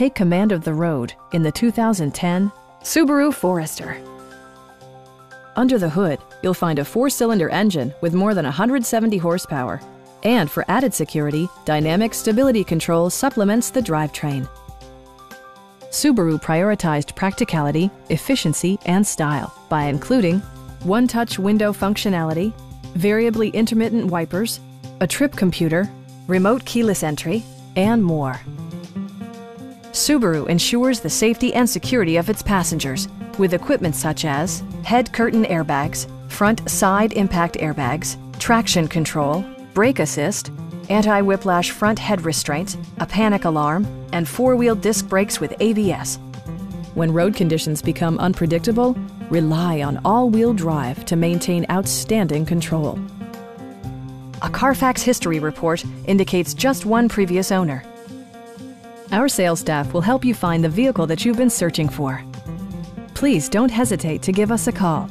Take command of the road in the 2010 Subaru Forester. Under the hood, you'll find a four-cylinder engine with more than 170 horsepower. And for added security, Dynamic Stability Control supplements the drivetrain. Subaru prioritized practicality, efficiency, and style by including one-touch window functionality, variably intermittent wipers, a trip computer, remote keyless entry, and more. Subaru ensures the safety and security of its passengers with equipment such as head curtain airbags, front side impact airbags, traction control, brake assist, anti-whiplash front head restraints, a panic alarm, and four-wheel disc brakes with ABS. When road conditions become unpredictable, rely on all-wheel drive to maintain outstanding control. A Carfax history report indicates just one previous owner. Our sales staff will help you find the vehicle that you've been searching for. Please don't hesitate to give us a call